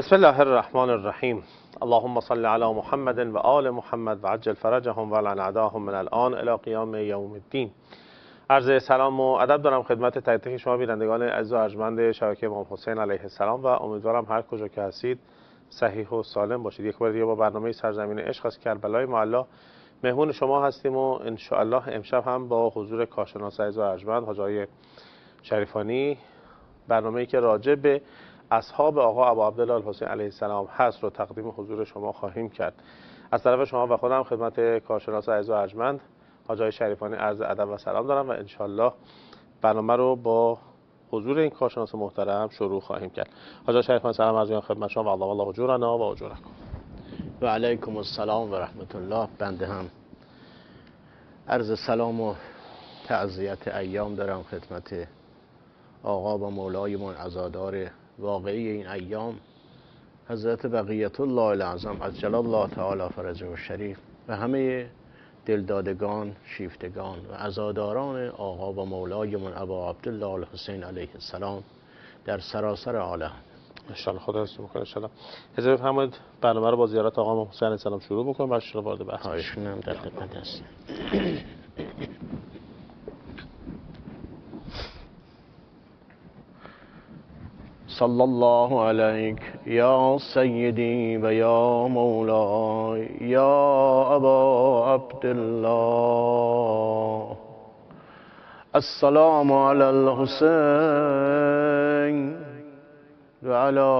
بسم الله الرحمن الرحیم اللهم صل علی محمد و آل محمد و عجل فرجهم و لعنعداهم من الان الى قیام یوم الدین عرض سلام و ادب دارم خدمت تک شما بینندگان عزیز و ارجمند شبکه امام حسین علیه السلام و امیدوارم هر کجا که هستید صحیح و سالم باشید. یک بار دیگه با برنامه سرزمین عشق از کربلای معلا مهمون شما هستیم و ان امشب هم با حضور کارشناس عزیز و ارجمند حاجی شریفانی برنامه‌ای که راجع به اصحاب آقا ابو عبدالله الحسین علیه السلام هست رو تقدیم حضور شما خواهیم کرد. از طرف شما و خودم خدمت کارشناس عزیز و ارجمند حاجی شریفانی عرض ادب و سلام دارم و انشالله برنامه رو با حضور این کارشناس محترم شروع خواهیم کرد. حاجی شریفانی سلام عرض خدمت شما. و الله الله اجورنا و اجورکم. و علیکم السلام و رحمت الله بنده هم عرض سلام و تعذیت ایام دارم خدمت آقا و مولایمون عزادار واقعی این ایام حضرت بقیت الله العظم از جلال الله تعالی فرجه و شریف و همه دلدادگان شیفتگان و عزاداران آقا و مولایمون ابا عبدالله الحسین علیه السلام در سراسر عالم. انشالله خدا رسول می‌کنه انشالله اجازه بفرمایید برنامه رو با زیارت آقا حسین علیه السلام شروع بکنم بعد شروع وارد بحث بشیم. خواهشونم در خدمت هستیم صلى الله عليك. يا سيدي ويا مولاي. يا أبا عبد الله. السلام على الحسين وعلى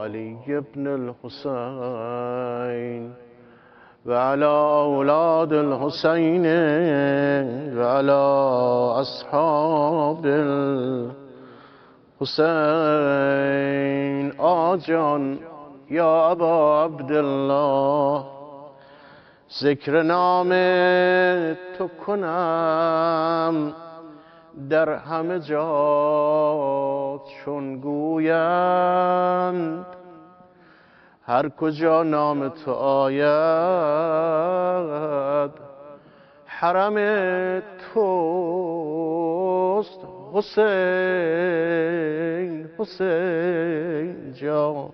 علي بن الحسين وعلى أولاد الحسين وعلى أصحاب الحسين آجان يا أبا عبد الله ذکر نام تو کنم در همه جا چون گویند هر کجا نام تو آید حرم توست. حسین حسین جان.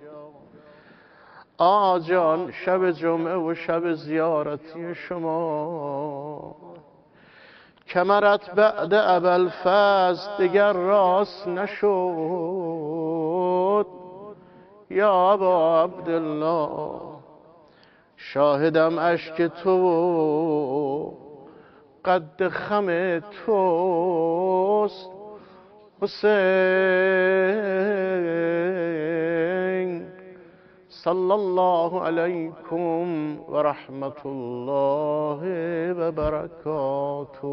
آجان شب جمعه و شب زیارتی شما. کمرت بعد ابل فز دیگر راست نشد. یا ابا عبدالله شاهدم اشک تو قد خم توست. حسین صلى الله عليكم ورحمة الله وبركاته.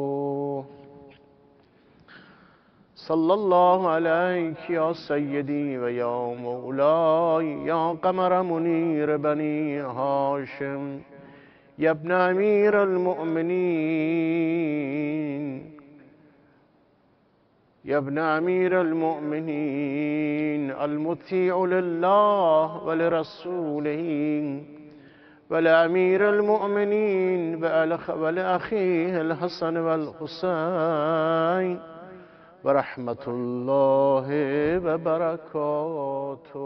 صلى الله عليك يا سيدي ويا مولاي يا قمر منير بني هاشم يا ابن أمير المؤمنين. يا ابن أمير المؤمنين المطيع لله ولرسوله ولأمير المؤمنين ولأخيه الحسن والحسين. ورحمة الله وبركاته.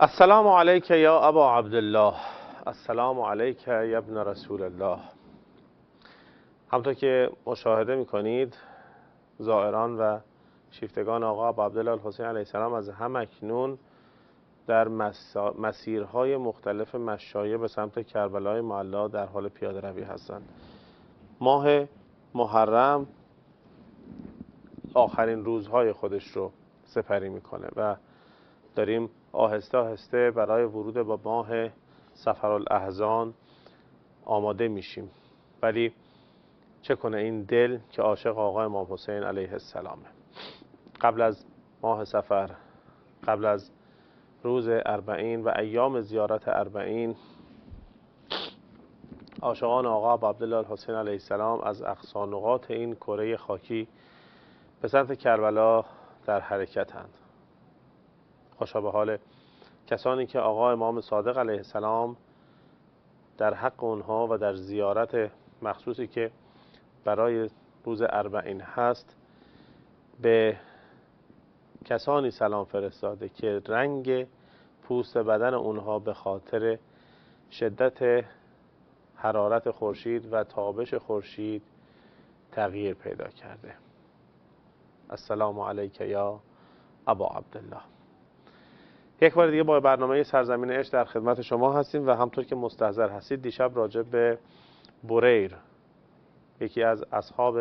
السلام علیک یا ابا عبدالله السلام علیک یا ابن رسول الله همطور که مشاهده می‌کنید زائران و شیفتگان آقا عبدالله الحسین علیه السلام از هم اکنون در مسیرهای مختلف مشایه به سمت کربلای معلا در حال پیاده روی هستند ماه محرم آخرین روزهای خودش رو سپری می‌کنه و داریم آهسته آهسته برای ورود به ماه سفر الاحزان آماده میشیم. ولی چه کنه این دل که عاشق آقا امام حسین علیه السلامه. قبل از ماه سفر قبل از روز اربعین و ایام زیارت اربعین عاشقان آقا عبدالله الحسین علیه السلام از اقصانقات این کره خاکی به سمت کربلا در حرکتند. خوشا به حال کسانی که آقا امام صادق علیه السلام در حق اونها و در زیارت مخصوصی که برای روز اربعین هست به کسانی سلام فرستاده که رنگ پوست بدن اونها به خاطر شدت حرارت خورشید و تابش خورشید تغییر پیدا کرده. السلام علیک یا ابا عبدالله. یک بار دیگه با برنامه سرزمین عشق در خدمت شما هستیم و همطور که مستحضر هستید دیشب راجع به بریر یکی از اصحاب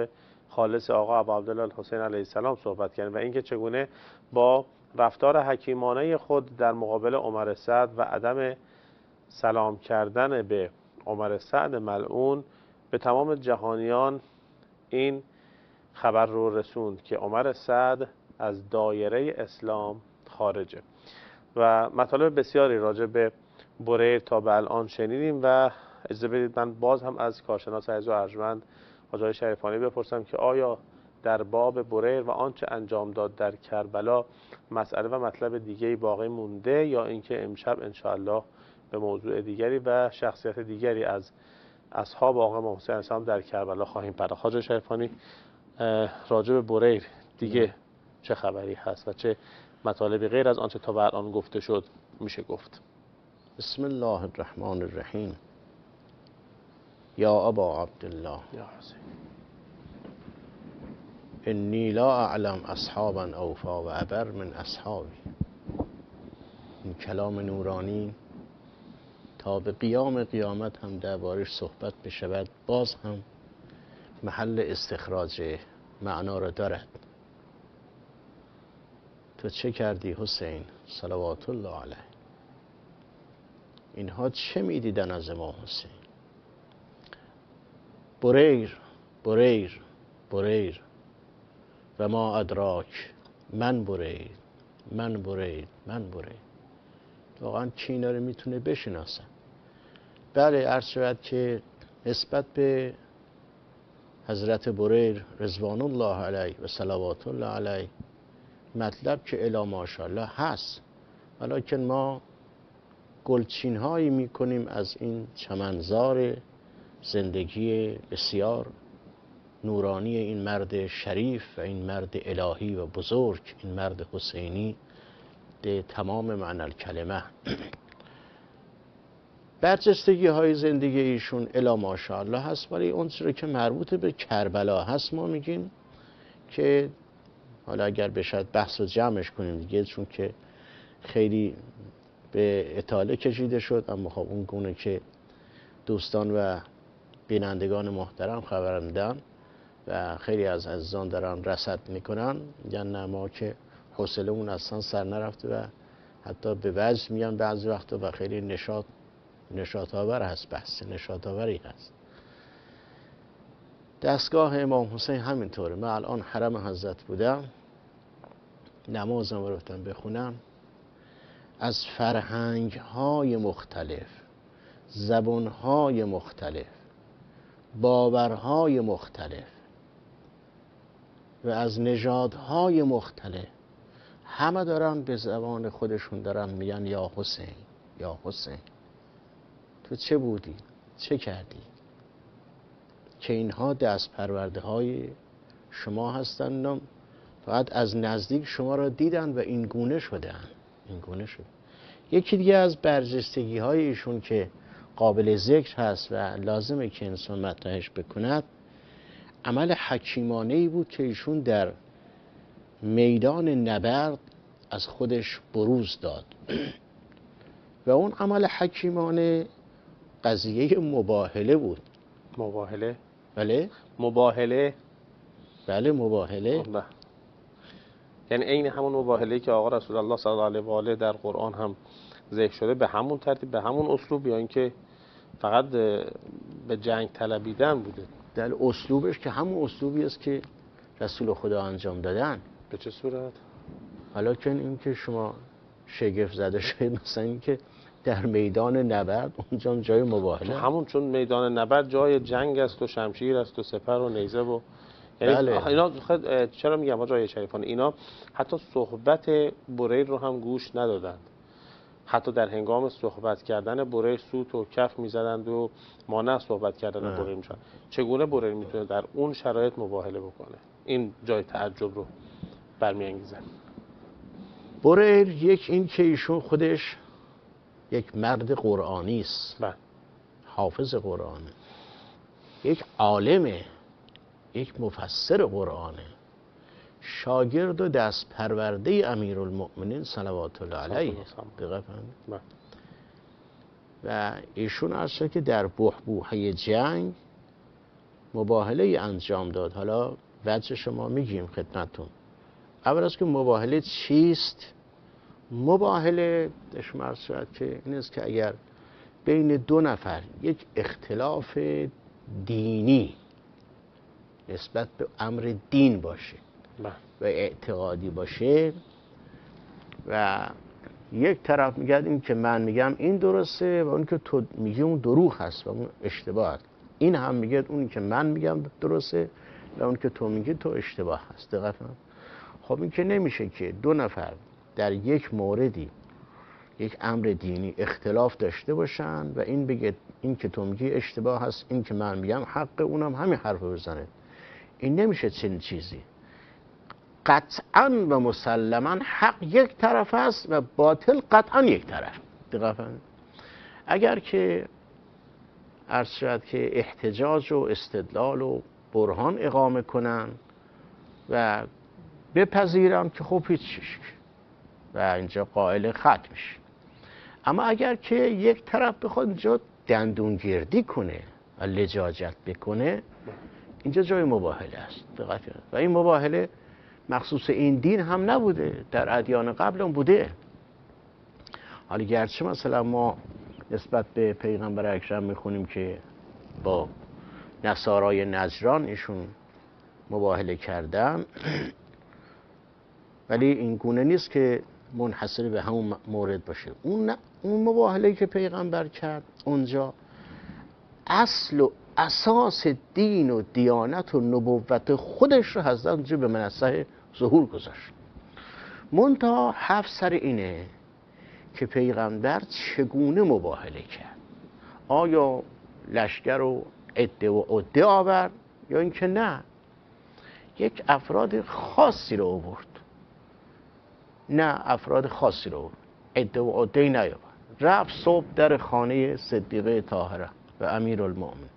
خالص آقا ابا عبدالله حسین علیه السلام صحبت کردیم و اینکه چگونه با رفتار حکیمانه خود در مقابل عمر سعد و عدم سلام کردن به عمر سعد ملعون به تمام جهانیان این خبر رو رسوند که عمر سعد از دایره اسلام خارجه. و مطالب بسیاری راجع به بریر تا به الان شنیدیم و اجازه بدید من باز هم از کارشناس عزیز و ارجمند حاجی شریفانی بپرسم که آیا در باب بریر و آنچه انجام داد در کربلا مسئله و مطلب دیگری باقی مونده یا اینکه امشب انشاءالله به موضوع دیگری و شخصیت دیگری از اصحاب آقا محسن اسلام در کربلا خواهیم پرداخت؟ حاج شریفانی راجع به بریر دیگه چه خبری هست و چه مطالبی غیر از آنچه تا به الان گفته شد میشه گفت. بسم الله الرحمن الرحیم. یا ابا عبدالله. یا حسین. انی لا اعلم اصحابا اوفا و ابر من اصحابی. این کلام نورانی تا به قیام قیامت هم دربارش صحبت بشود باز هم محل استخراج معنا را دارد. تو چه کردی حسین؟ صلوات الله علیه. اینها چه می‌دیدن از امام حسین؟ بریر بریر بریر. و ما ادراک من بریر من بریر من بریر. واقعا چی اینا رو می‌تونه بشناسن بله عرض شود که نسبت به حضرت بریر رضوان الله علیه و صلوات الله علیه مطلب که الا ماشاءالله هست. ولیکن ما گلچین هایی می کنیم از این چمنزار زندگی بسیار نورانی این مرد شریف و این مرد الهی و بزرگ این مرد حسینی به تمام معنی کلمه برجستگی های زندگی ایشون الا ماشاءالله هست ولی اون که مربوط به کربلا هست ما میگیم که حالا اگر بشد بحث رو جمعش کنیم دیگه چون که خیلی به اطاله کشیده شد اما خب اون گونه که دوستان و بینندگان محترم خبر میدن و خیلی از عزیزان دارن رسد می‌کنن نه ما که حوصله اون اصلا سر نرفته و حتی به وجه میگن بعضی وقتا و خیلی نشاط نشاط آور هست بحث نشاط آوری هست. دستگاه امام حسین همینطوره. من الان حرم حضرت بودم. نمازم رو رفتم بخونم. از فرهنگ های مختلف زبان های مختلف باورهای مختلف و از نژادهای مختلف همه دارن به زبان خودشون دارن میگن یا حسین یا حسین. تو چه بودی؟ چه کردی؟ که اینها دست پرورده های شما هستند. فقط از نزدیک شما را دیدن و این گونه شدن این گونه شد. یکی دیگه از برجستگی های ایشون که قابل ذکر هست و لازمه که انسان مطرحش بکند عمل حکیمانه ای بود که ایشون در میدان نبرد از خودش بروز داد. و اون عمل حکیمانه قضیه مباهله بود. مباهله؟ بله. مباهله. بله مباهله. بله. یعنی عین همون مباهله که آقا رسول الله صلی الله علیه و آله در قرآن هم ذکر شده به همون ترتیب به همون اسلوب یا اینکه فقط به جنگ طلبیدن بوده. در اسلوبش که همون اسلوبی است که رسول خدا انجام دادن. به چه صورت؟ حالا که این که شما شگفت زده شده مثلا اینکه در میدان نبرد اونجا جای مباهله. همون چون میدان نبرد جای جنگ است و شمشیر است و سپر و نیزه و یعنی بله. اینا خد... چرا میگم آقای شریفان؟ اینا حتی صحبت بریر رو هم گوش ندادند. حتی در هنگام صحبت کردن بریر سوت و کف می‌زدند و مانع صحبت کردن اه. بریر میشن چگونه بریر می‌تونه در اون شرایط مباهله بکنه؟ این جای تعجب رو برمیانگیزه. بریر یک این که ایشون خودش یک مرد قرآنی است. بله. حافظ قرآنه. یک عالمه. یک مفسر قرآنه. شاگرد و دست پرورده امیرالمؤمنین صلوات الله علیه؟ بله. و ایشون اصلا که در بحبوحه جنگ مباهله انجام داد. حالا وجه شما میگیم خدمتتون. اول از که مباهله چیست؟ مباهله عرض شود که این است که اگر بین دو نفر یک اختلاف دینی نسبت به امر دین باشه بله. و اعتقادی باشه و یک طرف میگه این که من میگم این درسته و اون که تو میگی اون دروغ هست و اون اشتباه هست این هم میگه اون که من میگم درسته و اون که تو میگی تو اشتباه هست دقت. خب این که نمیشه که دو نفر در یک موردی یک امر دینی اختلاف داشته باشن و این بگه این که تو میگی اشتباه هست این که من میگم حق اونم همین حرف بزنه. این نمیشه چنین چیزی. قطعا و مسلما حق یک طرف است و باطل قطعا یک طرف. فرمایید. اگر که عرض شد که احتجاج و استدلال و برهان اقامه کنن و بپذیرن که خب هیچ و اینجا قائل ختم میشه. اما اگر که یک طرف بخواد اینجا دندونگردی کنه و لجاجت بکنه اینجا جای مباهله است. و این مباهله مخصوص این دین هم نبوده در ادیان قبل هم بوده. حالا گرچه مثلا ما نسبت به پیغمبر اکرم می‌خونیم که با نصارای نجران ایشون مباهله کردن ولی این گونه نیست که منحصر به همون مورد باشه. اون, اون مباهله که پیغمبر کرد اونجا اصل و اساس دین و دیانت و نبوت خودش رو حضرت اونجا به منصه ظهور گذاشت. منتها حرف سر اینه که پیغمبر چگونه مباهله کرد؟ آیا لشکر و عده و عده آورد یا اینکه نه؟ یک افراد خاصی رو آورد. نه افراد خاصی رو عده و عده نیاورد. رفت صبح در خانه صدیقه طاهره و امیر المؤمن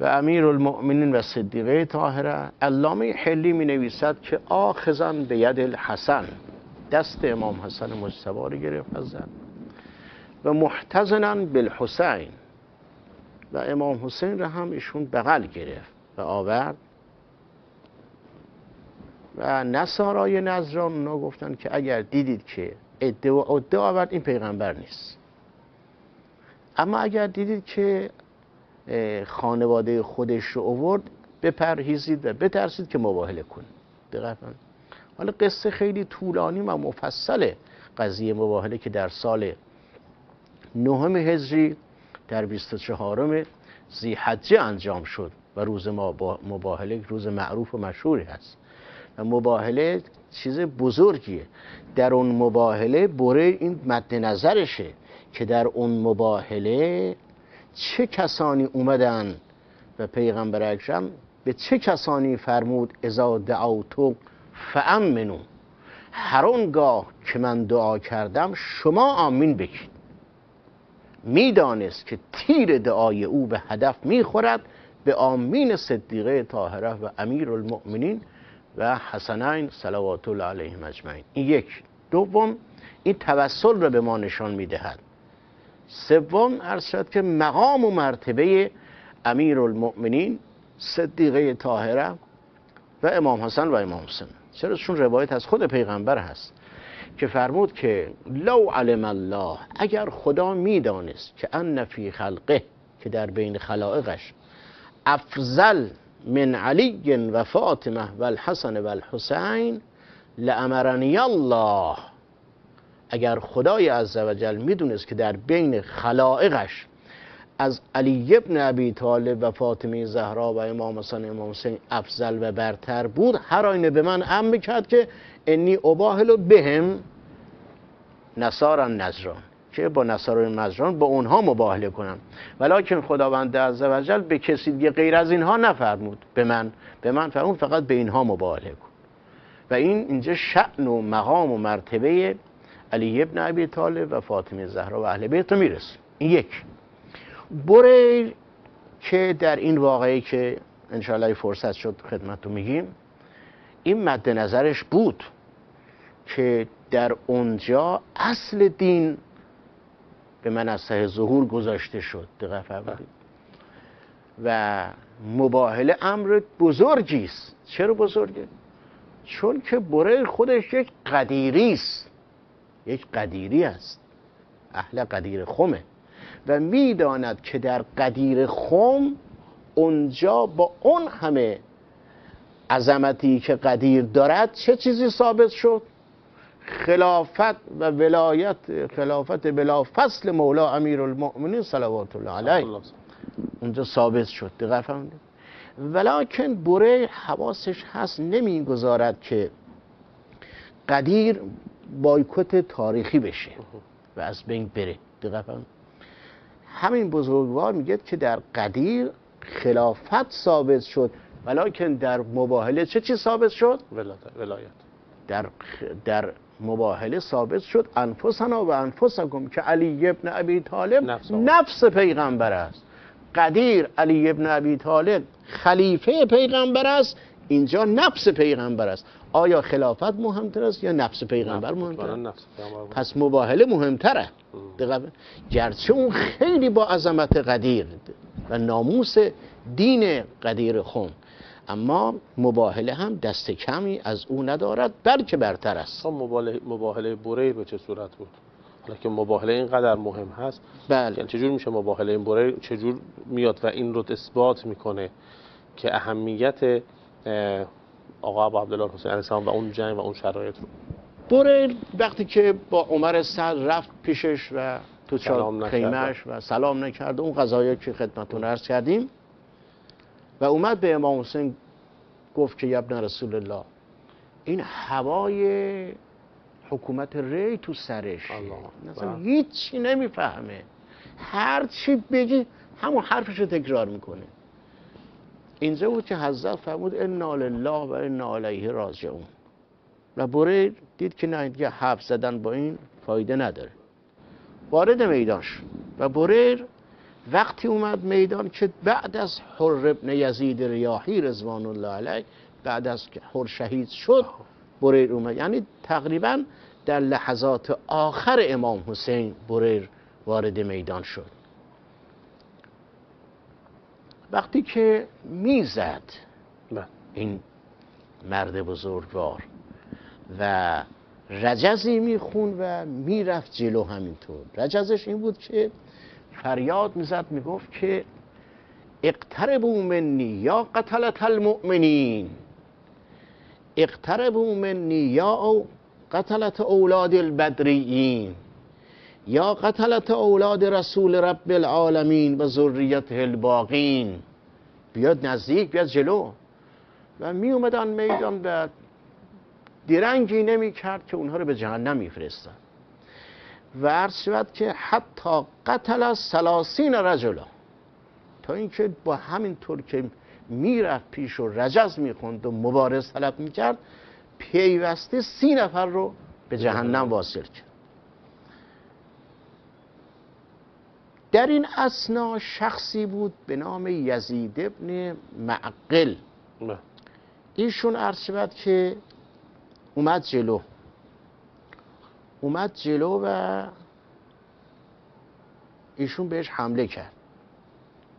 و امیر المؤمنین و صدیقه طاهره علامه حلی می نویسد که آخذن به ید الحسن دست امام حسن مجتبی رو گرفت حضرت و محتزنن بالحسین. و امام حسین را هم ایشون بغل گرفت و آورد. و نصارای نظران اونا گفتن که اگر دیدید که و عده آورد این پیغمبر نیست. اما اگر دیدید که خانواده خودش رو آورد بپرهیزید و بترسید که مباهله کن. حالا قصه خیلی طولانی و مفصله قضیه مباهله که در سال نهم هجری در 24 ذیحجه انجام شد و روز مباهله روز معروف و مشهوری هست. و مباهله چیز بزرگیه. در اون مباهله بره این مد نظرشه که در اون مباهله چه کسانی اومدن و پیغمبر اکرم به چه کسانی فرمود اذا دعوتو فامنو هر آنگاه که من دعا کردم شما آمین بگید می‌دانست که تیر دعای او به هدف می‌خورد به آمین صدیقه طاهره و امیر المؤمنین و حسنین صلوات الله علیهم اجمعین این یک. دوم این توسل رو به ما نشان می‌دهد. سوم عرض که مقام و مرتبه امیر المؤمنین صدیقه طاهره و امام حسن و امام حسین. چرا؟ چون روایت از خود پیغمبر هست که فرمود که لو علم الله اگر خدا می‌دانست که ان فی خلقه که در بین خلائقش افضل من علی و فاطمه و الحسن و الحسین لامرنی الله. اگر خدای عزوجل می‌دونست که در بین خلائقش از علی ابن ابی طالب و فاطمه زهرا و امام حسن امام حسین افضل و برتر بود هر آینه به من ام می‌کرد که انی اباهل بهم نصارا نجران که با نصارای نجران با اونها مباهله کنم. ولیکن خداوند عزوجل به کسی دیگه غیر از اینها نفرمود. به من به من فرمود فقط به اینها مباهله کن. و این اینجا شأن و مقام و مرتبه علی ابن ابی طالب و فاطمه زهرا و اهل بیت رو می‌رسه. این یک. بره که در این واقعی که انشاءالله فرصت شد خدمت رو میگیم این مد نظرش بود که در اونجا اصل دین به من از ظهور گذاشته شد و مباهله امر بزرگی است. چرا بزرگه؟ چون که بره خودش یک قدیری است. یک قدیری است. اهل قدیر خمه. و می‌داند که در قدیر خم اونجا با اون همه عظمتی که قدیر دارد چه چیزی ثابت شد؟ خلافت و ولایت خلافت بلا فصل مولا امیر المؤمنین صلوات الله علیه اونجا ثابت شد دقیق فهمیدید ولیکن بره حواسش هست نمی‌گذارد که قدیر بایکوت تاریخی بشه و از بین بره. دقیق همین بزرگوار میگه که در قدیر خلافت ثابت شد ولیکن در مباهله چه چی ثابت شد؟ ولایت در, در مباهله ثابت شد. انفسنا و انفسکم که علی ابن ابی طالب نفس, نفس پیغمبر است. قدیر علی ابن ابی طالب خلیفه پیغمبر است. اینجا نفس پیغمبر است. آیا خلافت مهمتر است یا نفس پیغمبر مهمتر؟ پیغمبر پس مباهله مهمتره. گرچه اون خیلی با عظمت قدیر و ناموس دین قدیر خون اما مباهله هم دست کمی از او ندارد بلکه برتر است. مباهله مباهله بریر به چه صورت بود؟ حالا که مباهله اینقدر مهم هست. بله. یعنی چجور میشه مباهله این بریر چجور میاد و این رو اثبات می‌کنه که اهمیت آقا ابو عبدالله حسین علیه السلام و اون جنگ و اون شرایط رو؟ بریر وقتی که با عمر سعد رفت پیشش و تو خیمش و سلام نکرد اون قضایی که خدمتون عرض کردیم و اومد به امام حسین گفت که ابن رسول الله. این هوای حکومت ری تو سرش. مثلا هیچی نمی‌فهمه. هر چی بگی همون حرفش رو تکرار می‌کنه. اینجا بود که حضرت فرمود انا لله و انا علیه راجعون. و بریر دید که نه دیگه حرف زدن با این فایده نداره. وارد میدان شد. و بریر وقتی اومد میدان که بعد از حر ابن یزید ریاحی رضوان الله علیه بعد از حر شهید شد بریر اومد. یعنی تقریبا در لحظات آخر امام حسین بریر وارد میدان شد. وقتی که می‌زد این مرد بزرگوار و رجزی میخون و می‌رفت جلو همینطور. رجزش این بود که فریاد می‌زد می‌گفت که اقتربوا منی یا قتلت المؤمنین. اقتربوا منی یا قتلت اولاد البدریین یا قتلت اولاد رسول رب العالمین و ذریت الباقین. بیاد نزدیک بیاد جلو. و می اومدن میدان و درنگی نمی کرد که اونها رو به جهنم میفرستن و عرض شود که حتی قتل از سلاسین رجلا تا اینکه با همین طور که می‌رفت پیش و رجز می‌خوند و مبارز طلب می‌کرد پیوسته سی نفر رو به جهنم واصل کرد. در این اسنا شخصی بود به نام یزید ابن معقل. ایشون عرض شود که اومد جلو. اومد جلو و ایشون بهش حمله کرد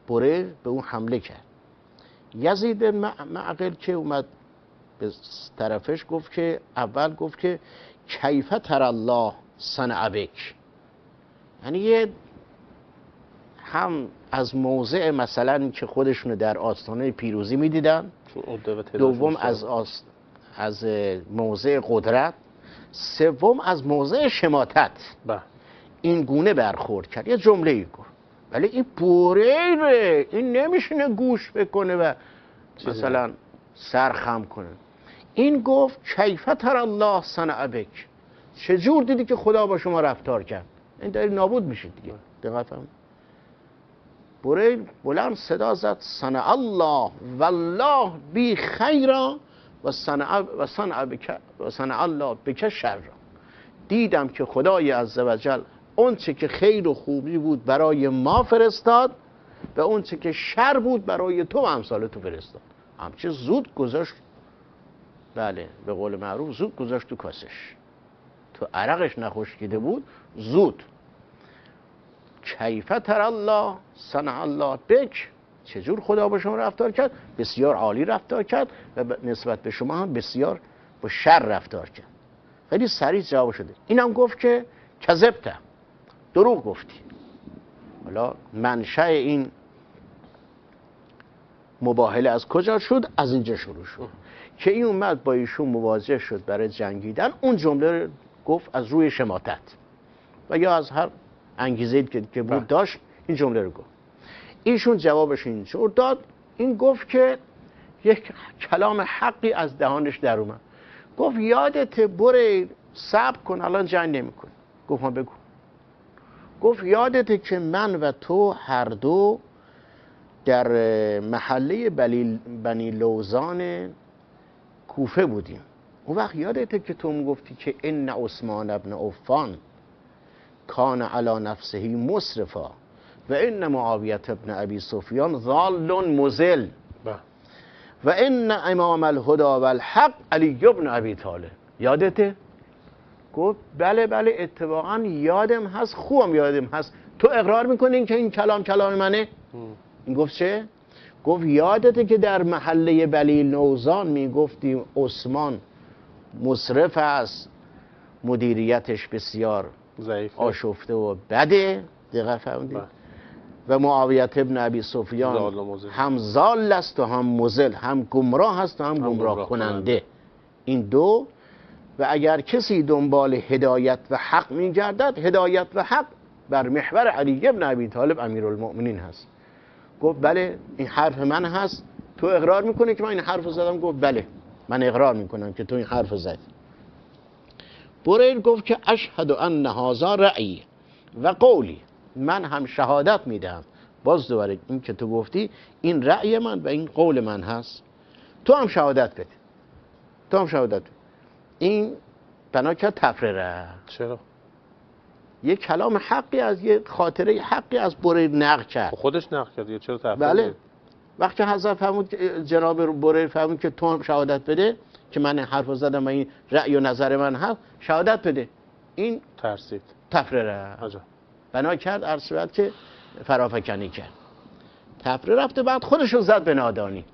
بریر به اون حمله کرد یزید مع- معقل که اومد به طرفش گفت که اول گفت که کیفه تر الله صنع بک یعنی یه هم از موضع مثلا که خودشونو در آستانه پیروزی می‌دیدن دوم از بود. آس... از موضع قدرت سوم از موضع شماتت. بله. این گونه برخورد کرد. یه جمله ای گفت. ولی این بریره این نمیشینه گوش بکنه و مثلا سرخم کنه. این گفت کیفه تر الله صنع بک. چجور دیدی که خدا با شما رفتار کرد؟ این داری نابود میشید دیگه. فرمایید. بریر بلند صدا زد. صنع الله والله بی خیرا. و صنع و صنع بک و صنع الله بک شر. دیدم که خدای عزوجل اونچه که خیر و خوبی بود برای ما فرستاد و اونچه که شر بود برای تو و امثال تو فرستاد. همچه زود گذاشت. بله به قول معروف زود گذاشت تو کاسش. تو عرقش نخشکیده بود زود. کیفه تر الله صنع الله بک. چجور خدا با شما رفتار کرد؟ بسیار عالی رفتار کرد و نسبت به شما هم بسیار با شر رفتار کرد. خیلی سریع جواب شده. اینم گفت که کذبته دروغ گفتی. حالا منشأ این مباهله از کجا شد؟ از اینجا شروع شد. که این اومد با ایشون مواجه شد برای جنگیدن. اون جمله رو گفت از روی شماتت. و یا از هر انگیزه که که بله. بود داشت این جمله رو گفت. ایشون جوابش اینجور داد این گفت که یک کلام حقی از دهانش در اومد. گفت یادت بره صبر کن الان جنگ نمیکن گفت ما بگو. گفت یادته که من و تو هر دو در محله بنی لوزان کوفه بودیم. اون وقت یادته که تو می‌گفتی که ان عثمان ابن عفان کان علی نفسه مصرفا و ان معاویت ابن ابی سفیان ضال مزل. و ان امام الهدى و الحق علی ابن ابی طالب. یادته؟ گفت بله بله اتفاقا یادم هست خوبم یادم هست. تو اقرار می‌کنین که این کلام کلام منه. این گفت چه؟ گفت یادته که در محله بلیل نوزان می‌گفتیم عثمان مصرف است مدیریتش بسیار ضعیف آشفته و بده. فرمودید بله. و معاویت ابن ابی سفیان. هم زال است و هم مزل هم گمراه است و هم, گمراه, گمراه کننده. این دو و اگر کسی دنبال هدایت و حق میگردد هدایت و حق بر محور علی ابن ابی طالب امیرالمؤمنین هست. گفت بله این حرف من هست. تو اقرار می‌کنی که من این حرف زدم؟ گفت بله من اقرار می‌کنم که تو این حرف زدی. بریر گفت که اشهد ان هذا رأی و قولی. من هم شهادت میدم باز دوباره این که تو گفتی این رأی من و این قول من هست. تو هم شهادت بده. تو هم شهادت بده. این بنا کرد تفرره چرا؟ یه کلام حقی از یه خاطره حقی از بریر نقل کرد. خب خودش نقل کرد یا چرا تفریح بله؟ وقتی حضرت فرمود که- جناب بریر فرمود که تو هم شهادت بده که من حرف زدم و این رأی و نظر من هست شهادت بده. این ترسید. تفرره عجب بنا کرد عرض که فرافکنی کرد. تفره رفته بعد خودش زد به نادانی.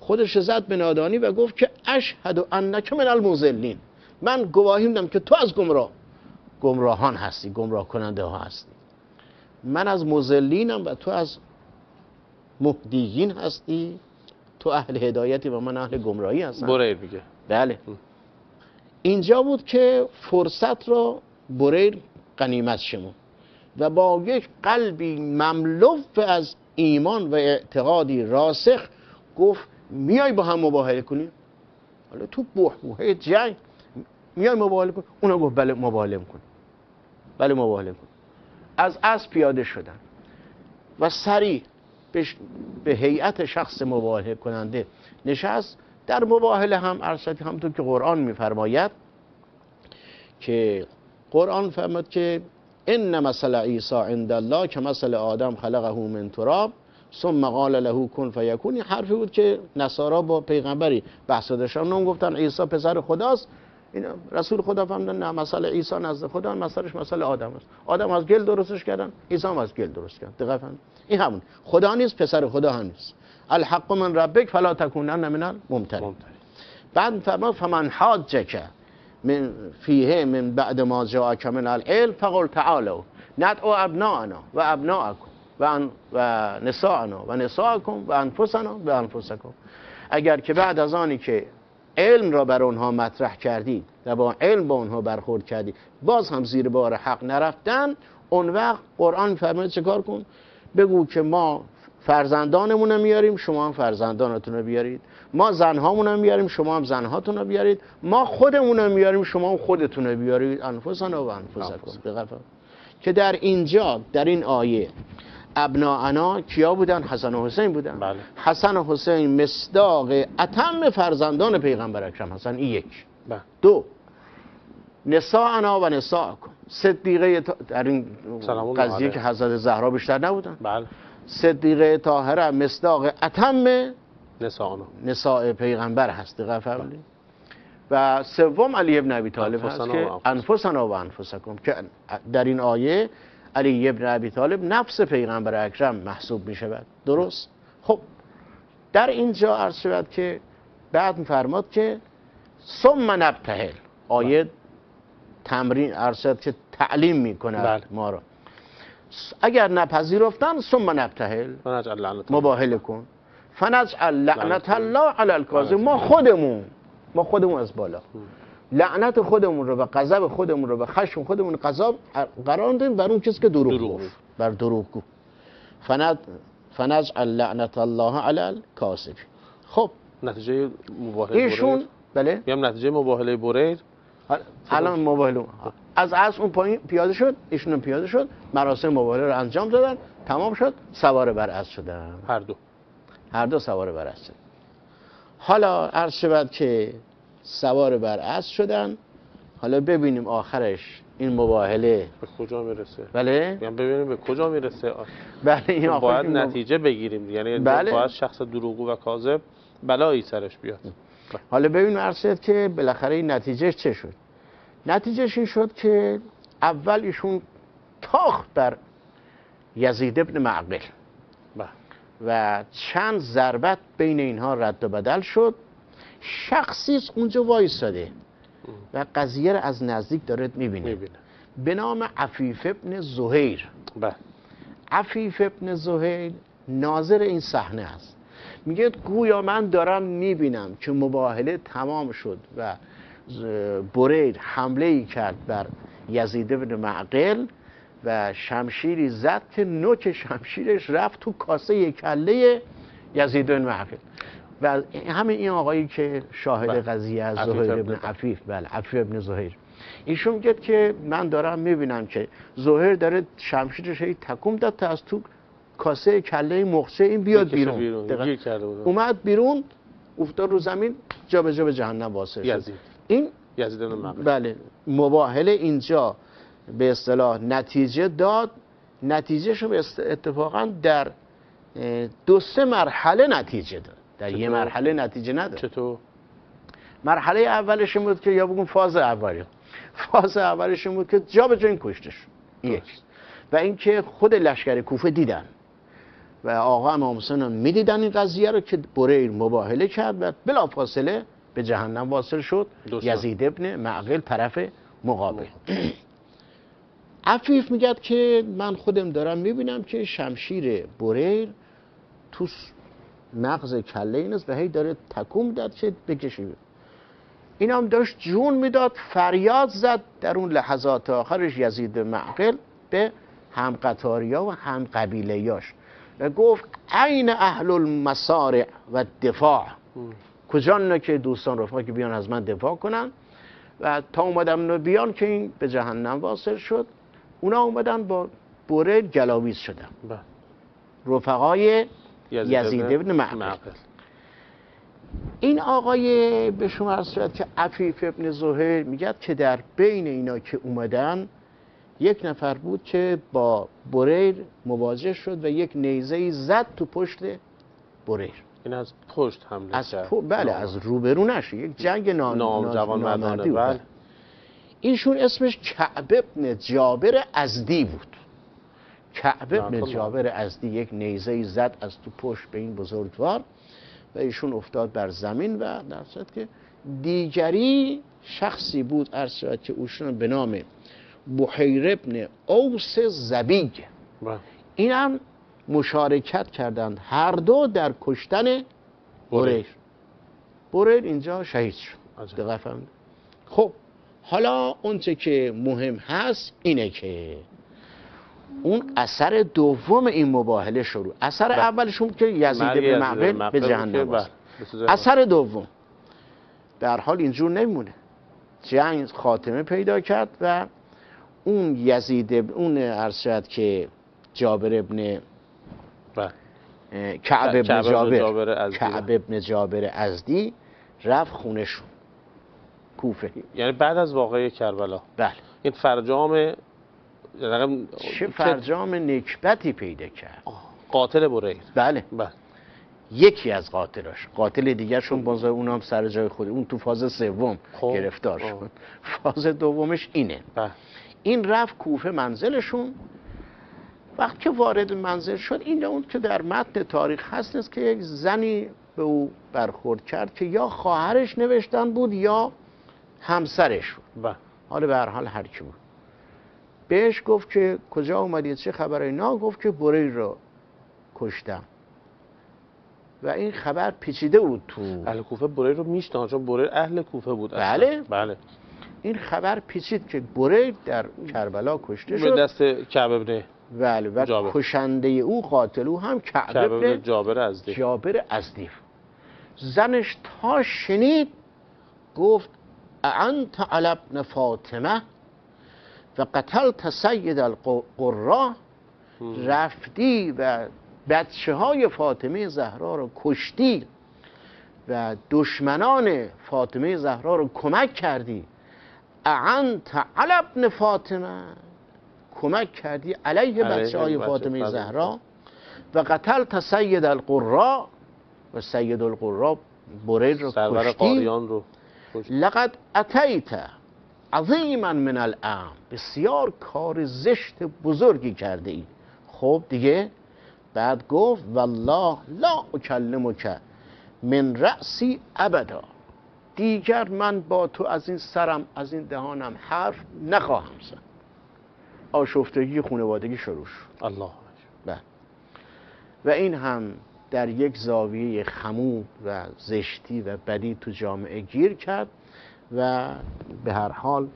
خودش زد به نادانی و گفت که اشهد انک من المضلین من گواهی میدم که تو از گمراه گمراهان هستی گمراه کننده ها هستی. من از مزلینم و تو از مهدیین هستی. تو اهل هدایتی و من اهل گمراهی هستم. بریر میگه. بله. اینجا بود که فرصت را بریر قنیمت شمون و با یک قلبی مملو از ایمان و اعتقادی راسخ گفت میای با هم مباهله کنیم حالا تو بحبوحه جنگ میای مباهله کن اونا گفت بله مباهله میکن بله مباهله کن از اسب پیاده شدن و سریع به, هیئت شخص مباهله کننده نشست. در مباهله هم ارشد همونطور که قرآن میفرماید که قرآن فرماد که ان مثل عیسی عند الله که مثل آدم خلقه من تراب ثم قال له کن فیکون این حرفی بود که نصارا با پیغمبری بحث داشتن. اون گفتن عیسی پسر خداست. این رسول خدا فهمیدن نه مثل عیسی نزد خدا مثلش مثل آدم است. آدم از گل درستش کردن عیسی هم از گل درست کرد. دقیقاً این همون. خدا نیست پسر خدا هم نیست. الحق من ربک فلا تکونن من الممترین. بعد فرما فمن حاجک من فیه من بعد ما جاءک من العلم فقل تعالوا ندعو ابناءنا و ابناءکم و, ان و نساءنا و نساءکم و انفسنا و انفسکم. اگر که بعد از آنی که علم را بر آنها مطرح کردید و با علم با آنها برخورد کردید باز هم زیر بار حق نرفتن اون وقت قرآن فرماید چه کار کن؟ بگو که ما فرزندانمون میاریم شما هم فرزندانتون رو بیارید. ما زنهامون رو میاریم شما هم زنهاتون رو بیارید. ما خودمون رو میاریم شما هم خودتون رو بیارید. انفسنا و انفسکم. که در اینجا در این آیه ابناعنا کیا بودن؟ حسن و حسین بودن. بله. حسن و حسین مصداق اتم فرزندان پیغمبر اکرم حسن. این یک. بله. دو. نساءنا و نساءکم. صدیقه تا- در این قضیه. که حضرت زهرا بیشتر نبودن. بله. صدیقه طاهره مصداق اتم نسانا نساء پیغمبر هست دقیقه فهمیدید و سوم علی ابن ابی طالب هست که. انفسنا و انفسکم که در این آیه علی ابن ابی طالب نفس پیغمبر اکرم محسوب می شود درست؟ خب در اینجا عرض شود که بعد میفرماد که ثم نبتهل. آیه تمرین عرض شود که تعلیم می‌کنه بله. ما را. اگر نپذیرفتن ثم نبتهل. مباهله کن. فنجعل لعنت لعنت الله علی الکاذب ما خودمون ما خودمون از بالا. لعنت خودمون رو و غضب خودمون رو و خشم خودمون غضب قرار دادیم بر اون کسی که دروغ گفت. بر دروغ گفت. فنجعل لعنت الله علی الکاذب خب. نتیجه مباهله ایشون بله؟ میگم نتیجه مباهله بریر الان مباهله. از از اون پایین پیاده شد ایشون پیاده شد. مراسم مباهله رو انجام دادن. تمام شد. سوار بر اسب شدن. هر دو. هر دو سوار بر اسب حالا عرض شود که سوار بر اسب شدن. حالا ببینیم آخرش این مباهله به کجا می‌رسه؟ بله؟ میگم ببینیم به کجا می‌رسه؟ بله این آخر باید این مب- نتیجه بگیریم. یعنی بله. باید شخص دروغگو و کاذب بلایی سرش بیاد. حالا ببینیم عرض شد که بالاخره این نتیجه چه شد؟ نتیجهش این شد که اول ایشون تاخت بر یزید ابن معقل. و چند ضربت بین اینها رد و بدل شد. شخصی اونجا وایساده و قضیه رو از نزدیک داره می‌بینه. به نام عفیف ابن زهیر. بله. عفیف ابن زهیر ناظر این صحنه است. میگه گویا من دارم می‌بینم که مباهله تمام شد و برید حمله ای کرد بر یزید ابن معقل. و شمشیری زد که نوک شمشیرش رفت تو کاسه کله یزید ابن معقل و همین این آقایی که شاهد بله. قضیه از زهیر ابن عفیف. بله عفیف ابن زهیر. ایشون میگه که من دارم می‌بینم که زهیر داره شمشیرش هی تکون داد تا از تو کاسه کله مخچه این بیاد بیرون, بیرون. اومد بیرون افتاد رو زمین جا به جا به جهنم واصل شد. یزید. این یزید بن بله مباهله اینجا به اصطلاح نتیجه داد نتیجهش رو اتفاقا در دو سه مرحله نتیجه داد. در یه چطور؟ مرحله نتیجه نداد. چطور؟ مرحله اولش این بود که یا بگم فاز اولی. فاز اولش این بود که جا به جا این کشته شد. این یک و اینکه خود لشکر کوفه دیدن. و آقا امام حسین هم می‌دیدن این قضیه رو که بریر مباهله کرد و بلا فاصله به جهنم واصل شد. یزید ابن معقل طرف مقابل. عفیف میگد که من خودم دارم می‌بینم که شمشیر بریر تو مغز کله این است و هی داره تکون داد که بکشی این هم داشت جون می‌داد فریاد زد در اون لحظات آخرش یزید معقل به هم قطاریا و هم قبیلیاش و گفت عین اهل المصارع و دفاع کجا که دوستان رفقا که بیان از من دفاع کنن؟ و تا اومدم بیان که این به جهنم واصل شد. اونا اومدن با بره گلاویز شدن. بله. رفقای یزید ابن معقل. این آقای به شما عرض شد که عفیف ابن زهیر میگد که در بین اینا که اومدن یک نفر بود که با بریر مواجه شد و یک نیزه زد تو پشت بریر. این از پشت حمله از کرد. بله نام. از روبرونش یک جنگ نام نام جوان نامردی بود. بله. ایشون اسمش کعب ابن جابر ازدی بود. کعب ابن. جابر ازدی یک نیزه زد از تو پشت به این بزرگوار و ایشون افتاد بر زمین و در صورت که دیگری شخصی بود عرض شود که اوشون به نام بحیر ابن اوس زبیگ. بله. این هم مشارکت کردند. هر دو در کشتن بریر بریر اینجا شهید شد. فرمودید؟ خب حالا اونچه که مهم هست اینه که اون اثر دوم این مباهله شروع اثر بله. اولشون که یزید به جهنم بله. به سوزه اثر دوم در حال اینجور نمیمونه جنگ خاتمه پیدا کرد و اون یزید اون عرض که جابر ابن بله. کعب ابن کعب ابن جابر. کعب ابن جابر ازدی رفت خونه شون کوفه. یعنی بعد از واقعه کربلا. بله. این فرجام رقم چه فرجام نکبتی پیدا کرد؟ قاتل بریر بله. بله. یکی از قاتلاش قاتل دیگرشون باز اونم سر جای خود. اون تو فاز سوم خب. گرفتار. شد. فاز دومش اینه. بله. این رفت کوفه منزلشون. وقتی که وارد منزل شد این اون که در متن تاریخ هست است که یک زنی به او برخورد کرد که یا خواهرش نوشتن بود یا همسرش بود بله. حالا به هر حال هر کی بود. بهش گفت که کجا اومدید چه خبر؟ اینا گفت که بریر رو کشتم. و این خبر پیچیده بود تو. اهل کوفه بریر رو می‌شناسن چون بریر اهل کوفه بود اصلا. بله. بله. این خبر پیچید که بریر در کربلا کشته به شد. دست کعب ابن بله و جابر. کشنده او قاتل او هم کعب ابن جابر ازدی جابر ازدیف زنش تا شنید گفت انت علی ابن فاطمه و قتلت سید القرا رفتی و بچه های فاطمه زهرا رو کشتی و دشمنان فاطمه زهرا رو کمک کردی. انت علی ابن فاطمه کمک کردی علیه بچه های فاطمه فاطمه. زهرا. و قتلت سید القرا و سید القرا بریر رو کشتی. رو. لقد اتیت عظیما من الام بسیار کار زشت بزرگی کرده ای. خب دیگه بعد گفت والله لا اکلمک من رأسی ابدا. دیگر من با تو از این سرم از این دهانم حرف نخواهم زد. آشفتگی خانوادگی شروع شد. الله. بله. و این هم در یک زاویه خمود و زشتی و بدی تو جامعه گیر کرد و به هر حال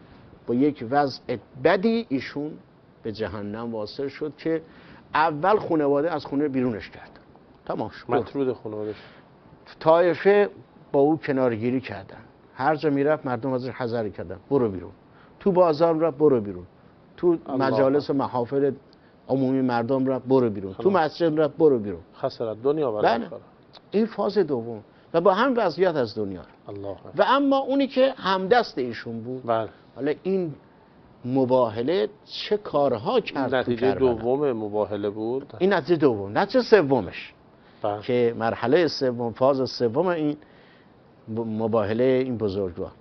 با یک وضع بدی ایشون به جهنم واصل شد که اول خانواده از خونه بیرونش کرد. تمام شد. مطرود خانوادش طایفه با او کنارگیری کردن. هر جا می‌رفت مردم ازش حذر کردن برو بیرون. تو بازار رفت برو بیرون. تو. مجالس و محافل عمومی مردم رفت برو بیرون. تو. مسجد رفت برو بیرون. خسرت دنیا بله. این فاز دوم. و با هم وضعیت از دنیا الله. و اما اونی که همدست ایشون بود بله. حالا این مباهله چه کارها کرد نتیجه دوم مباهله بود؟ این نتیجه دوم. نتیجه سومش. بله. که مرحله سوم فاز سوم این مباهله این بزرگوار.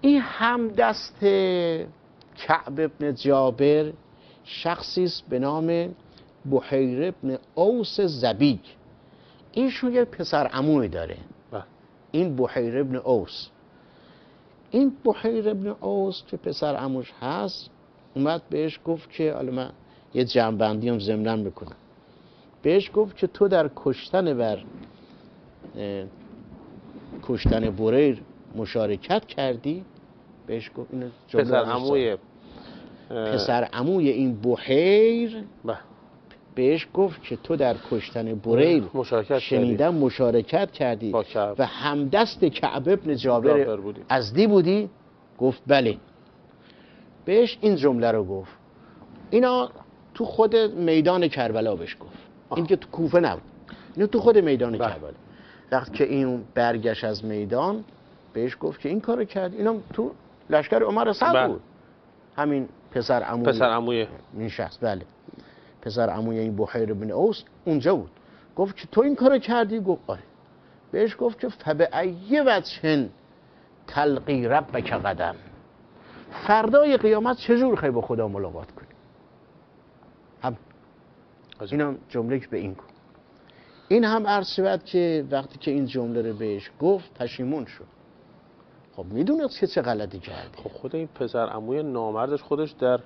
این هم دست کعب ابن جابر شخصی است به نام بحیر ابن اوس زبیگ اینشون یه پسر عموی داره. بله. این بحیر ابن اوس. این بحیر ابن اوس که پسر عموش هست اومد بهش گفت که حالا من یه جنبندی هم ضمناً بکنم. بهش گفت که تو در کشتن بر کشتن بریر مشارکت کردی. بهش گفت اینو پسر عموی پسر عموی این بحیر. بهش گفت که تو در کشتن بریر مشارکت کردی. شنیدم مشارکت کردی. و همدست کعب ابن جابر. ازدی بودی گفت بله بهش این جمله رو گفت اینا تو خود میدان کربلا بهش گفت این که تو کوفه نبود اینو تو خود میدان بله. کربلا وقتی که این برگشت از میدان بهش گفت که این کارو کرد اینا تو لشکر عمر صد بله. بود همین پسر عموی پسر عموی. این شخص بله. پسر عموی این بحیر بن اوس اونجا بود. گفت که تو این کارو کردی؟ گفت آره. بهش گفت که فبعی وجهن تلقی ربک قدم فردای قیامت چجور خیلی با خدا ملاقات کنی؟ هم این هم جمله که به این کن این هم عرض شود که وقتی که این جمله رو بهش گفت پشیمون شد. خب می‌دونست که چه غلطی کرده خب خود این پسر عموی نامردش خودش در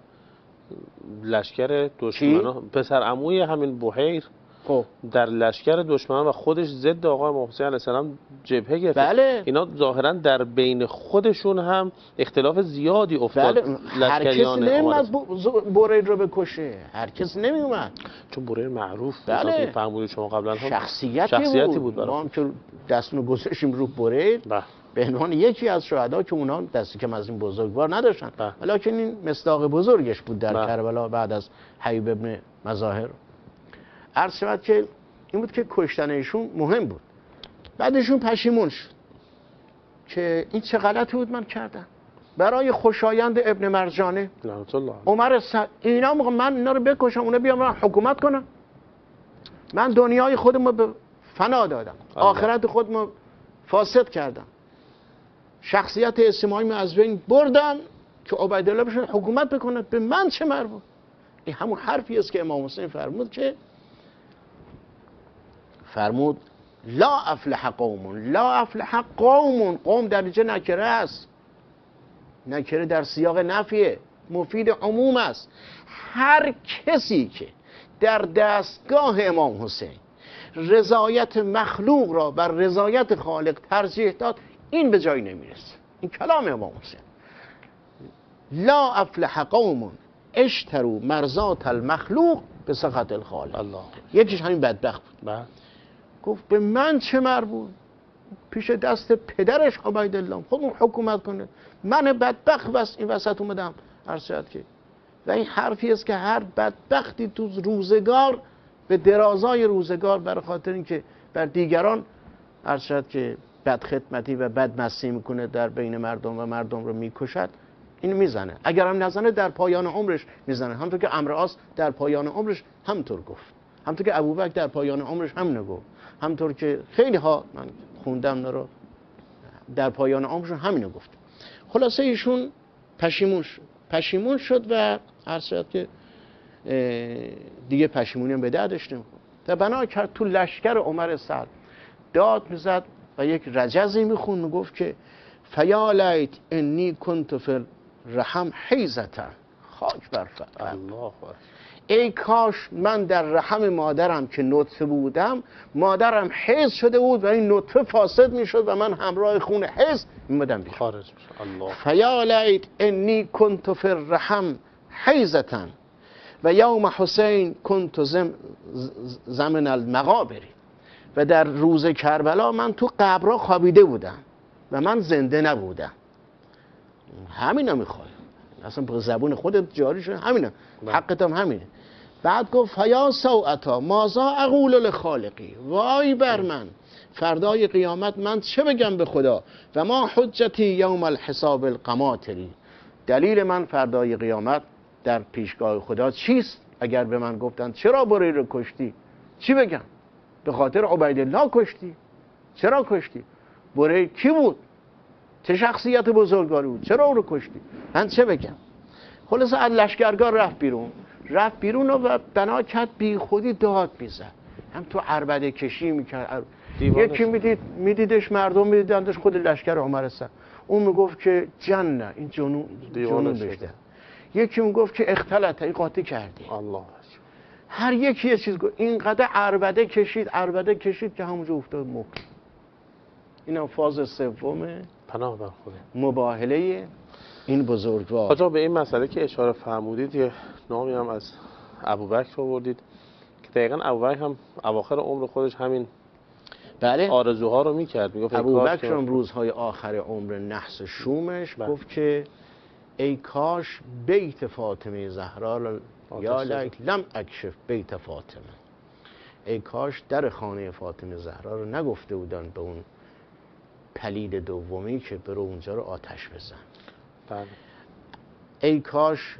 لشکر دشمنان پسر عموی همین بحیر خب. در لشکر دشمنان و خودش ضد آقای محسن علیه السلام جبهه گرفت. بله. اینا ظاهرا در بین خودشون هم اختلاف زیادی افتاد. بله. هر لشکریان نمیومد. برید رو بکشه. هر کسی نمیومد چون بریر معروف. بله. فرمودید شما قبلا هم شخصیتی, شخصیتی بود, بود. برای ما هم که دستونو گذاشتیم رو برید بله. به عنوان یکی از شهدا که اونا دستی که از این بزرگوار نداشتن. بله. ولیکن این مصداق بزرگش بود در بله. کربلا بعد از حیب ابن مظاهر. عرض شود که این بود که کشتن ایشون مهم بود. بعدشون پشیمون شد. که این چه غلطی بود من کردم؟ برای خوشایند ابن مرجانه. الله عمر س... اینا موقع من اینا رو بکشم اونا بیام من حکومت کنم. من دنیای خودم رو به فنا دادم. آخرت خودم رو فاسد کردم. شخصیت اجتماعی رو از بین بردم که عبیدالله بشه حکومت بکنه به من چه مربوط؟ این همون حرفی است که امام حسین فرمود که فرمود لا افلح قوم لا افلح قوم قوم در اینجا نکره است. نکره در سیاق نفیه. مفید عموم است. هر کسی که در دستگاه امام حسین رضایت مخلوق را بر رضایت خالق ترجیح داد این به جایی نمی‌رسه. این کلام امام حسین. لا افلح قوم اشتروا مرزات المخلوق به سخط الخالق. الله. یکیش همین بدبخت بود. بله. گفت به من چه مربوط؟ پیش دست پدرش عبیدالله خودمون حکومت کنه. من بدبخت بس این وسط اومدم. عرض که و این حرفی است که هر بدبختی تو روزگار به درازای روزگار برای خاطر اینکه بر دیگران عرض که بد خدمتی و بد مسی می‌کنه در بین مردم و مردم رو می‌کشد این می‌زنه. اگر هم نزنه در پایان عمرش می‌زنه. همونطور که امرآس در پایان عمرش همطور گفت. همطور که ابوبکر در پایان عمرش همینو گفت همطور که خیلی ها من خوندم رو در پایان عمرشون همینو گفت. خلاصه ایشون پشیمون شد. پشیمون شد و هر که دیگه پشیمونی هم به دردش نمی‌خورد و بنا کرد تو لشکر عمر سعد داد می‌زد. و یک رجزی میخون می‌گفت که فیا لیت انی کنت فی رحم حیزتا. خاک بر الله. ای کاش من در رحم مادرم که نطفه بودم مادرم حیز شده بود و این نطفه فاسد می‌شد و من همراه خون حیز میمدم بیرون. خارج میشه الله فیا لیت انی کنت فی الرحم حیزتا. و یوم حسین کنت زم زمن المقابری و در روز کربلا من تو قبرها خوابیده بودم و من زنده نبودم. همینو می‌خوای. اصلا به زبون خودت جاری شده همینه بله. حقت هم همینه. بعد گفت فیا سوعتا مازا اقول لخالقی. وای بر من. فردای قیامت من چه بگم به خدا؟ و ما حجتی یوم الحساب القماتری دلیل من فردای قیامت در پیشگاه خدا چیست؟ اگر به من گفتن چرا بری رو کشتی؟ چی بگم؟ به خاطر عبیدالله کشتی. چرا کشتی؟ بری کی بود؟ چه شخصیت بزرگواری بود؟ چرا او رو کشتی؟ من چه بگم؟ خلاصه از لشکرگاه رفت بیرون. رفت بیرون و بنا کرد بی خودی داد می‌زد. هم تو عربده کشی می‌کرد. یکی می‌دید میدیدش مردم میدیدندش خود لشکر عمر سر اون می‌گفت که جنه این جنون جنون شده. بشته یکی می‌گفت که اختلط ای قاطی کردی. الله. هر یکی یه چیز گفت. اینقدر عربده کشید عربده کشید که همونجا افتاد مرد این فاز سوم پناه بر مباهله این بزرگوار. حاجا به این مسئله که اشاره فرمودید یه نامی هم از ابوبکر آوردید که دقیقا ابوبکر هم اواخر عمر خودش همین بله. آرزوها رو می‌کرد. می‌گفت ای ابو کاش بکر که- هم روزهای آخر عمر نحس شومش بله. گفت که ای کاش بیت فاطمه زهرا را- یا لیک لم اکشف بیت فاطمه ای کاش در خانه فاطمه زهرا رو نگفته بودن به اون پلید دومی که برو اونجا رو آتش بزن بله. ای کاش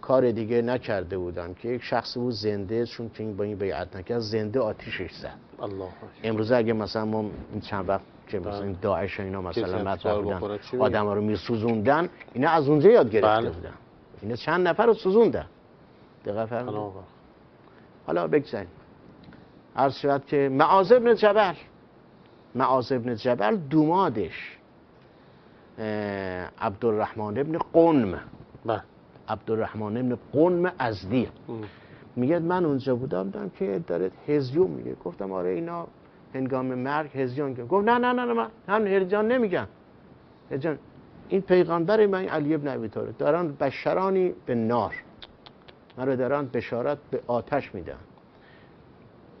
کار دیگه نکرده بودن که یک شخص بود زنده چون که با این بیعت نکرد زنده آتیشش زد الله امروز اگه مثلا ما این چند وقت که مثلا بله. این داعش اینا مثلا مطرح بودن؟ آدم رو میسوزوندن اینا از اونجا یاد گرفته بله. بودن اینا چند نفر رو سوزوندن دقیقه فرمودید الله حالا بگذاریم. عرض شود که معاذ ابن جبل. معاذ ابن جبل دومادش. عبدالرحمن ابن قنم. بله. عبدالرحمن ابن قنم ازدی. میگه من اونجا بودم دیدم که داره هزیون میگه. گفتم آره اینا هنگام مرگ هزیان که گفت نه نه نه نه من هم هزیان نمیگم. هزیان این پیغمبر من علی ابن ابی طالب. دارن بشرانی به نار. من رو دارن بشارت به آتش میدن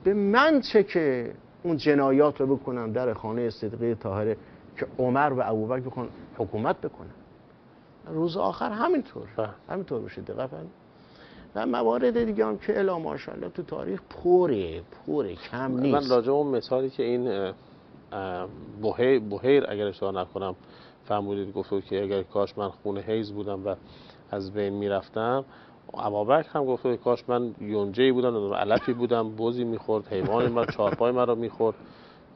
به من چه که اون جنایات رو بکنم در خانه صدقه طاهره که عمر و ابوبکر بکن حکومت بکنن روز آخر همینطور بله. همینطور بشه فرمایید. و موارد دیگه هم که الا ماشاءالله تو تاریخ پره پره کم من نیست راجع به اون مثالی که این بوهیر, بوهیر اگر اشتباه نکنم فرمودید گفت که اگر کاش من خونه حیز بودم و از بین می‌رفتم ابابکر هم گفت که کاش من یونجه بودم علفی بودم بزی می‌خورد حیوانی من چارپای مرا می‌خورد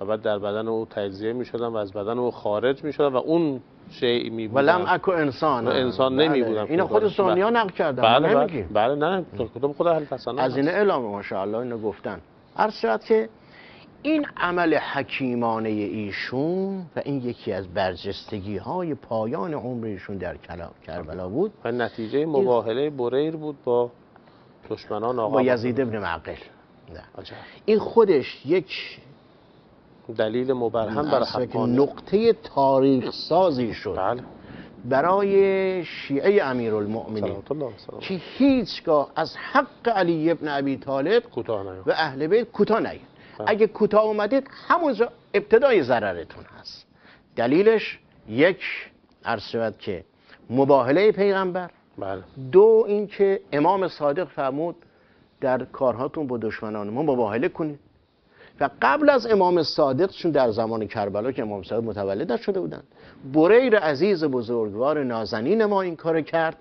و بعد در بدن او تجزیه می‌شدم و از بدن او خارج می‌شدم و اون شیء می ولم اکو انسان. انسان نمی بودم. اینو خود سنیا نقل کردن بله. بله. بله نه. کتب خود اهل از این. اعلام ماشاءالله اینو گفتن. عرض شد که این عمل حکیمانه ایشون و این یکی از برجستگی های پایان عمر ایشون در کربلا بود. و نتیجه مباهله بریر بود با دشمنان آقا با یزید ابن معقل. نه. این خودش یک دلیل مبرهن حقانیت. نقطه تاریخ سازی شد. بله. برای شیعه امیرالمؤمنین که هیچگاه از حق علی ابن ابی طالب و اهل بیت کوتاه نیاد. اگه کوتاه اومدید همونجا ابتدای ضررتون هست. دلیلش یک عرض شود که مباهله پیغمبر. بله. دو اینکه امام صادق فرمود در کارهاتون با دشمنان ما مباهله کنید. و قبل از امام صادق چون در زمان کربلا که امام صادق متولد نشده بودن بریر عزیز بزرگوار نازنین ما این کار کرد.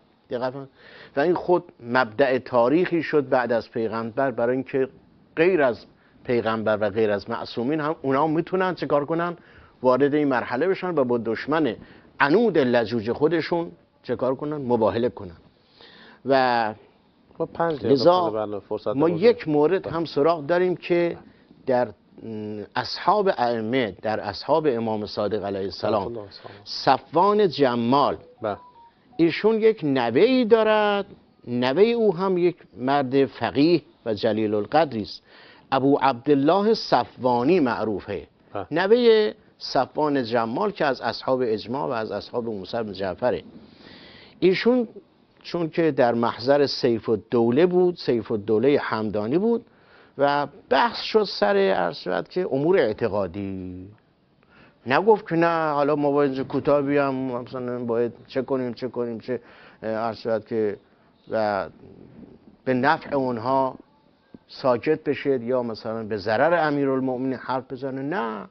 و این خود مبدع تاریخی شد بعد از پیغمبر برای اینکه غیر از پیغمبر و غیر از معصومین هم اونا می‌تونن چه کار کنن؟ وارد این مرحله بشن و با دشمن عنود لجوج خودشون چه کار کنن؟ مباهله کنن. و دقیقه لذا ما. یک مورد هم سراغ داریم که در اصحاب ائمه در اصحاب امام صادق علیه السلام. صفوان جمال بله. ایشون یک نوه ای دارد. نوه او هم یک مرد فقیه و جلیل القدری است. ابو عبدالله صفوانی معروفه. نوه صفوان جمال که از اصحاب اجماع و از اصحاب موسی بن جعفره. ایشون چون که در محضر سیف الدوله بود سیف الدوله حمدانی بود و بحث شد سر عرض شود که امور اعتقادی. نگفت که نه حالا ما باید کوتاه بیام مثلا باید چه کنیم چه کنیم چه شود که و به نفع اونها ساکت بشید یا مثلا به ضرر امیرالمؤمنین حرف بزنه. نه.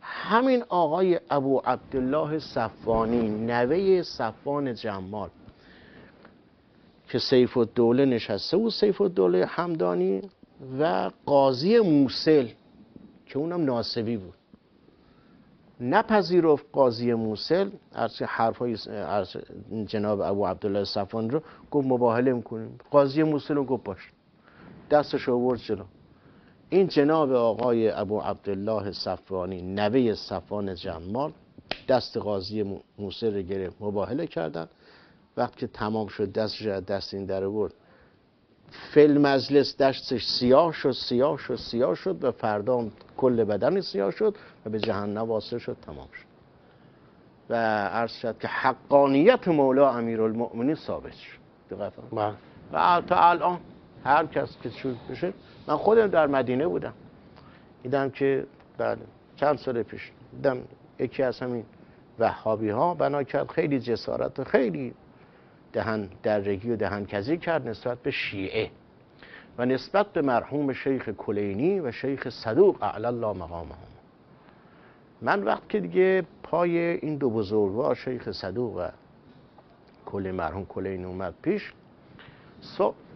همین آقای ابو عبدالله صفوانی نوه صفوان جمال که سیف الدوله نشسته بود سیف الدوله حمدانی و قاضی موسل که اونم ناسبی بود. نپذیرفت قاضی موسل از حرفای جناب ابو عبدالله صفوان رو گفت مباهله می‌کنیم. قاضی موسل رو گفت باش. دستش آورد جلو. این جناب آقای ابو عبدالله صفوانی نوه صفوان جمال دست قاضی مو- موسل رو گرفت مباهله کردن. وقتی که تمام شد دستش از دست این در آورد. فل مجلس دستش سیاه شد سیاه شد سیاه شد. و فردا کل بدن سیاه شد و به جهنم واصل شد تمام شد. و عرض شد که حقانیت مولا امیرالمؤمنین ثابت شد. بله. و تا الان هر کس که شد بشه. من خودم در مدینه بودم. دیدم که بله چند سال پیش دیدم یکی از همین وهابی ها بنا کرد خیلی جسارت و خیلی دهن درگی و دهن کزی کرد نسبت به شیعه و نسبت به مرحوم شیخ کلینی و شیخ صدوق اعلی الله مقامهم من وقت که دیگه پای این دو بزرگوار شیخ صدوق و کل مرحوم کلینی اومد پیش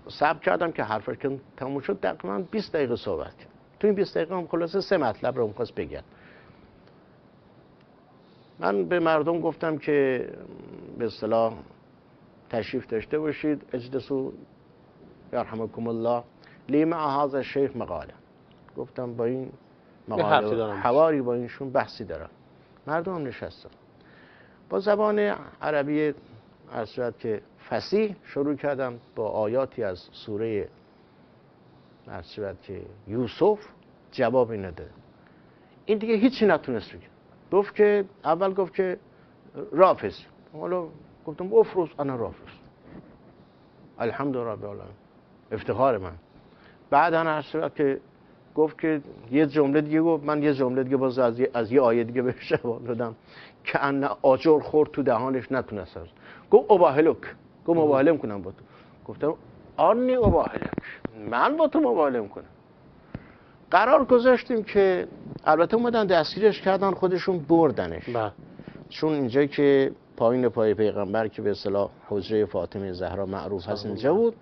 سب کردم که حرفش که تموم شد تقریبا 20 دقیقه صحبت کرد. تو این 20 دقیقه هم خلاصه سه مطلب رو می‌خواست بگم. من به مردم گفتم که به اصطلاح تشریف داشته باشید. اجلسو یرحمکم الله لی مع هذا شیخ مقاله. گفتم با این مقاله حواری با اینشون بحثی دارم. مردم نشستم با زبان عربی از که فسیح شروع کردم با آیاتی از سوره صورت که یوسف جوابی نده این دیگه هیچی نتونست بگه. گفت که اول گفت که رافض. حالا گفتم افروز انا رافض. الحمد رب العالمین افتخار من. بعد هر که گفت که یه جمله دیگه گفت من یه جمله دیگه باز از یه, از یه آیه دیگه بهش جواب دادم. که ان آجر خورد تو دهانش نتونست. گفت اباهلک گفت مباهله می‌کنم با تو. گفتم آنی مباهله. من با تو مباهله می‌کنم. قرار گذاشتیم که البته اومدن دستگیرش کردن خودشون بردنش. بله. چون اینجا که پایین پای پیغمبر که به اصطلاح حجره فاطمه زهرا معروف هست اینجا بود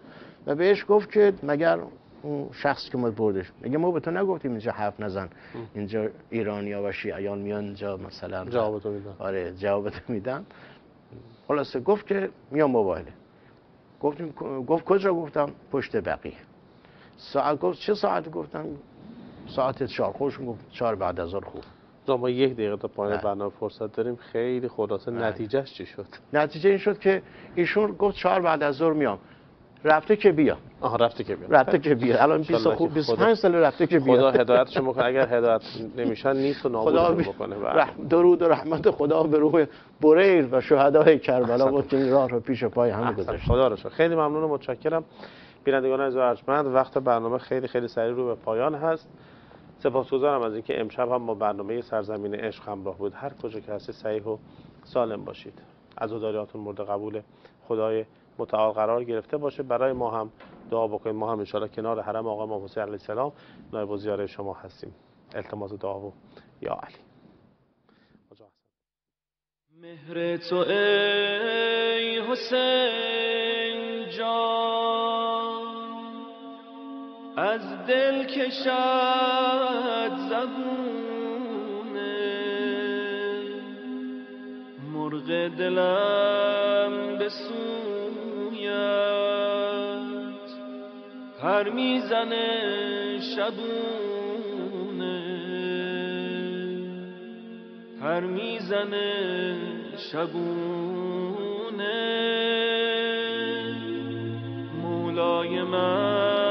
و بهش گفت که مگر اون شخصی که ما بردش میگه ما به تو نگفتیم اینجا حرف نزن. اینجا ایرانیا و شیعیان میان اینجا مثلا جواب میدن. آره جواب میدن. خلاصه گفت که میام موبایله گفتیم گفت کجا گفتم؟ پشت بقیه. ساعت گفت چه ساعت گفتم؟ ساعت چهار. خوش گفت چهار بعد از خوب. ما یک دقیقه تا پایان بله. برنامه فرصت داریم. خیلی خلاصه بله. نتیجهش چی شد؟ نتیجه این شد که ایشون گفت چهار بعد از ظهر میام. رفته که بیا. آها رفته که بیا. رفته که بیا. الان 20 خوب 25 سال رفته که بیا. خدا هدایتش بکنه اگر هدایت نمیشن نیست و نابود بکنه. بله. درود و رحمت خدا به روح بریر و شهدای کربلا و این راه رو پیش پای همه گذاشت. خدا رو خیلی ممنون و متشکرم. بینندگان و ارجمند وقت برنامه خیلی خیلی سریع رو به پایان هست. سپاسگزارم از اینکه امشب هم با برنامه سرزمین عشق همراه بود. هر کجا که هستی صحیح و سالم باشید. عزاداریاتون مورد قبول خدای متعال قرار گرفته باشه. برای ما هم دعا بکنید ما هم انشاءالله کنار حرم آقا امام حسین علیه السلام نایب و شما هستیم. التماس دعا و یا علی. مهر تو ای حسین جان از دل کشد زبونه مرغ دلم بسون پر می‌زنه شبونه. پر می‌زنه شبونه. مولای من